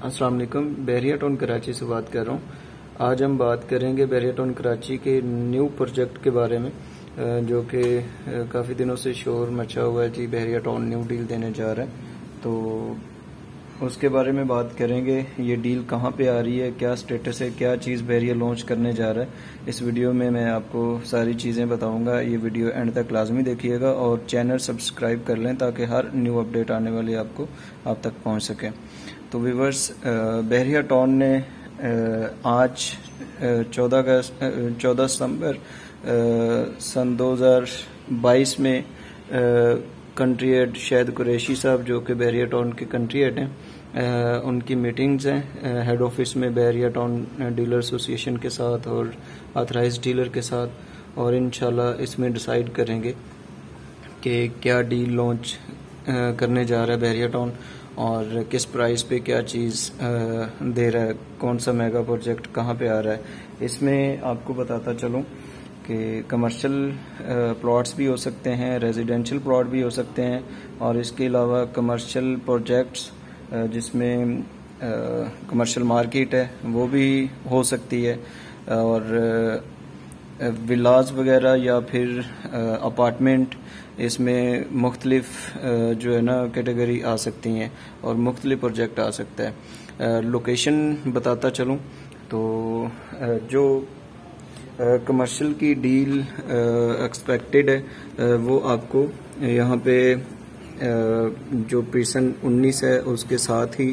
अस्सलाम वालेकुम। बैरिया टाउन कराची से बात कर रहा हूँ। आज हम बात करेंगे बैरिया टाउन कराची के न्यू प्रोजेक्ट के बारे में जो कि काफ़ी दिनों से शोर मचा हुआ है जी बैरिया टाउन न्यू डील देने जा रहा है। तो उसके बारे में बात करेंगे, ये डील कहाँ पे आ रही है, क्या स्टेटस है, क्या चीज़ बैरिया लॉन्च करने जा रहा है। इस वीडियो में मैं आपको सारी चीज़ें बताऊँगा, ये वीडियो एंड तक लाजमी देखिएगा और चैनल सब्सक्राइब कर लें ताकि हर न्यू अपडेट आने वाली आपको आप तक पहुँच सके। तो विवर्स बहरिया टाउन ने आज चौदह अगस्त चौदह सितंबर सन 2022 में कंट्री हेड शहद कुरैशी साहब, जो कि बहरिया टाउन के कंट्री हेड हैं उनकी मीटिंग्स हैं हेड ऑफ़िस में बहरिया टाउन डीलर एसोसिएशन के साथ और ऑथराइज डीलर के साथ, और इन इसमें डिसाइड करेंगे कि क्या डील लॉन्च करने जा रहा है बहरिया टाउन और किस प्राइस पे क्या चीज़ दे रहा है, कौन सा मेगा प्रोजेक्ट कहाँ पे आ रहा है, इसमें आपको बताता चलूँ कि कमर्शियल प्लॉट्स भी हो सकते हैं रेजिडेंशियल प्लॉट भी हो सकते हैं और इसके अलावा कमर्शियल प्रोजेक्ट्स जिसमें कमर्शियल मार्केट है, वो भी हो सकती है और विलाज वगैरह या फिर अपार्टमेंट, इसमें मुख्तलिफ़ जो है ना, कैटेगरी आ सकती हैं और मुख्तलिफ़ प्रोजेक्ट आ सकता है। लोकेशन बताता चलूँ तो जो कमर्शियल की डील एक्सपेक्टेड है वो आपको यहाँ पे जो पीसन 19 है, उसके साथ ही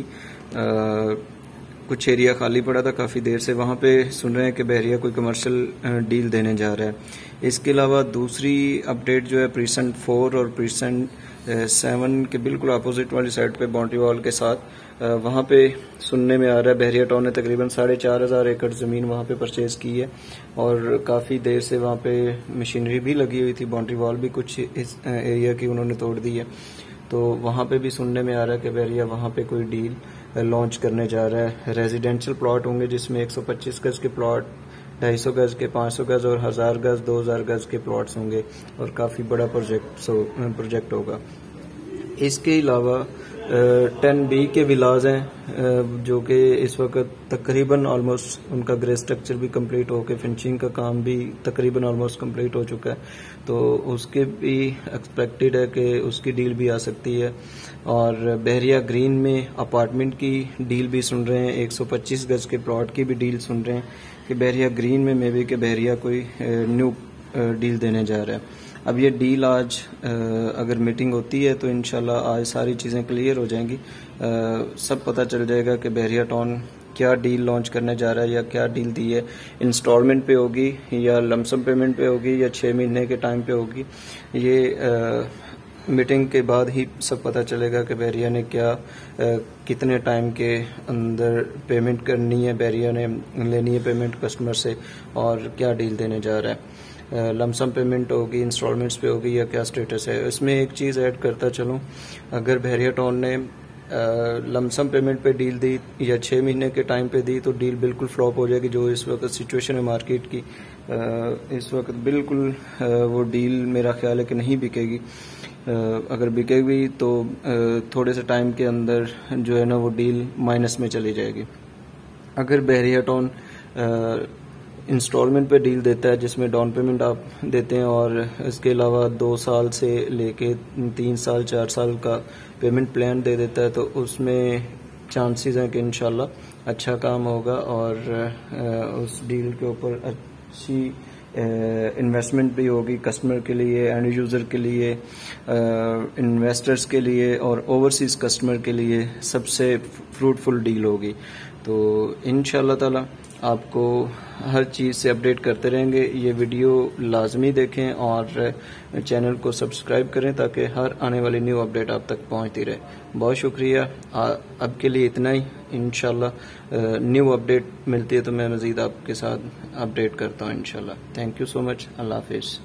कुछ एरिया खाली पड़ा था, काफ़ी देर से। वहाँ पे सुन रहे हैं कि बहरिया कोई कमर्शियल डील देने जा रहा है। इसके अलावा दूसरी अपडेट जो है प्रीसेंट फोर और प्रीसेंट सेवन के बिल्कुल अपोजिट वाली साइड पे बाउंड्री वॉल के साथ वहाँ पे सुनने में आ रहा है, बहरिया टाउन ने तकरीबन साढ़े चार हज़ार एकड़ ज़मीन वहाँ पे परचेज की है। और काफ़ी देर से वहाँ पे मशीनरी भी लगी हुई थी बाउंड्री वॉल भी कुछ इस एरिया की उन्होंने तोड़ दी है। तो वहाँ पे भी सुनने में आ रहा है कि बहरिया वहाँ पे कोई डील लॉन्च करने जा रहा है। रेजिडेंशियल प्लॉट होंगे जिसमें 125 गज के प्लॉट 250 गज के 500 गज और हज़ार गज 2000 गज के प्लॉट्स होंगे और काफ़ी बड़ा प्रोजेक्ट प्रोजेक्ट होगा। इसके अलावा टेन बी के विलाज हैं जो कि इस वक्त तकरीबन ऑलमोस्ट उनका ग्रे स्ट्रक्चर भी कंप्लीट होकर फिनिशिंग का काम भी तकरीबन ऑलमोस्ट कंप्लीट हो चुका है। तो उसके भी एक्सपेक्टेड है कि उसकी डील भी आ सकती है। और बहरिया ग्रीन में अपार्टमेंट की डील भी सुन रहे हैं 125 गज के प्लॉट की भी डील सुन रहे हैं कि बहरिया ग्रीन में मे भी के बहरिया कोई न्यू डील देने जा रहा है। अब ये डील आज अगर मीटिंग होती है तो इनशाला आज सारी चीज़ें क्लियर हो जाएँगी। सब पता चल जाएगा कि बहरिया टाउन क्या डील लॉन्च करने जा रहा है या क्या डील दी है। इंस्टॉलमेंट पे होगी या लमसम पेमेंट पे होगी या छः महीने के टाइम पे होगी। ये आ, मीटिंग के बाद ही सब पता चलेगा कि बैरिया ने क्या आ, कितने टाइम के अंदर पेमेंट करनी है। बैरिया ने लेनी है पेमेंट कस्टमर से और क्या डील देने जा रहा है। लमसम पेमेंट होगी इंस्टॉलमेंट्स पे होगी या क्या स्टेटस है इसमें एक चीज़ ऐड करता चलूँ। अगर बहरिया टाउन ने लमसम पेमेंट पे डील दी या छः महीने के टाइम पे दी तो डील बिल्कुल फ्लॉप हो जाएगी जो इस वक्त सिचुएशन है मार्केट की। आ, इस वक्त बिल्कुल आ, वो डील मेरा ख्याल है कि नहीं बिकेगी। अगर बिकेगी तो थोड़े से टाइम के अंदर जो है ना वो डील माइनस में चली जाएगी। अगर बहरिया टाउन इंस्टॉलमेंट पे डील देता है, जिसमें डाउन पेमेंट आप देते हैं और इसके अलावा दो साल से लेके तीन साल, चार साल का पेमेंट प्लान दे देता है तो उसमें चांसेस हैं कि इनशाला अच्छा काम होगा और उस डील के ऊपर अच्छी इन्वेस्टमेंट भी होगी कस्टमर के लिए एंड यूज़र के लिए इन्वेस्टर्स के लिए और ओवरसीज़ कस्टमर के लिए सबसे फ्रूटफुल डील होगी। तो इन ताला आपको हर चीज़ से अपडेट करते रहेंगे। ये वीडियो लाजमी देखें और चैनल को सब्सक्राइब करें ताकि हर आने वाली न्यू अपडेट आप तक पहुँचती रहे। बहुत शुक्रिया। अब के लिए इतना ही। इन न्यू अपडेट मिलती है तो मैं मज़ीद आपके साथ अपडेट करता हूँ इनशाला थैंक यू सो मच अल्लाह हाफिज़।